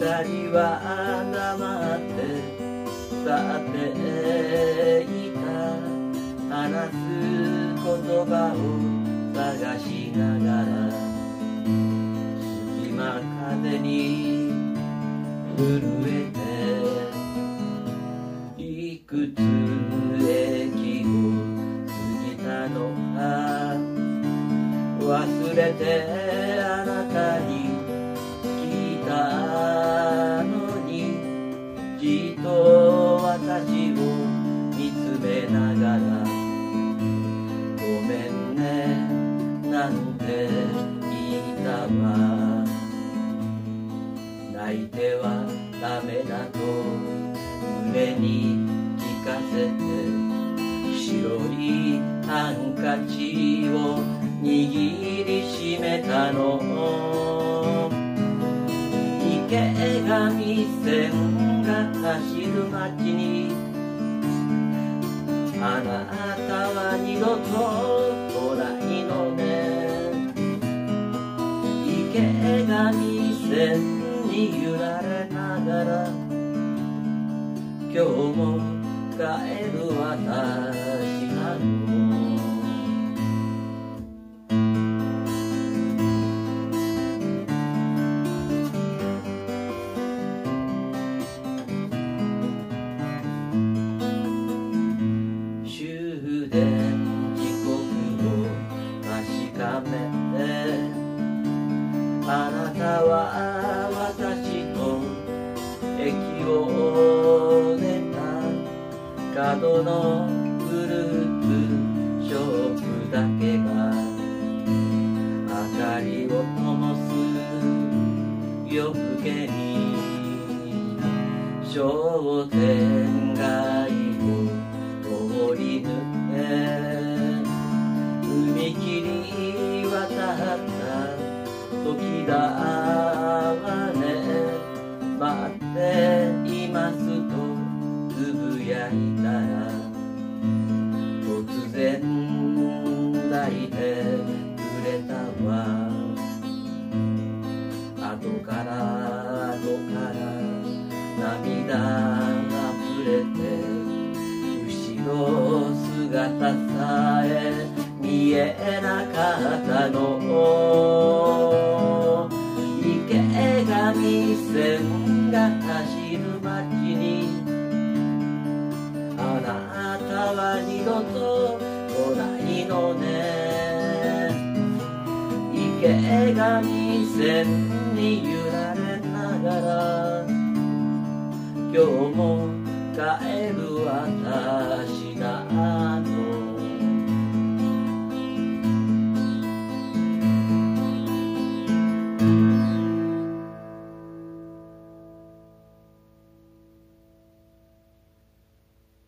二人は黙って去っていた話す言葉を探しながら隙間風に震えていくつ駅を過ぎたのか忘れていたわ。泣いてはダメだと胸に聞かせて白いハンカチを握りしめたの。池上線が走る街にあなたは二度と池上線に揺られながら今日も帰る私なの。終電たは私と駅を出た角のフルーツショップだけが明かりを灯す夜更けに商店だわね待っていますとつぶやいたら突然抱いてくれたわ。後から後から涙が溢れて後ろ姿さえ見えなかったの。が走る街にあなたは二度と来ないのね。池上線に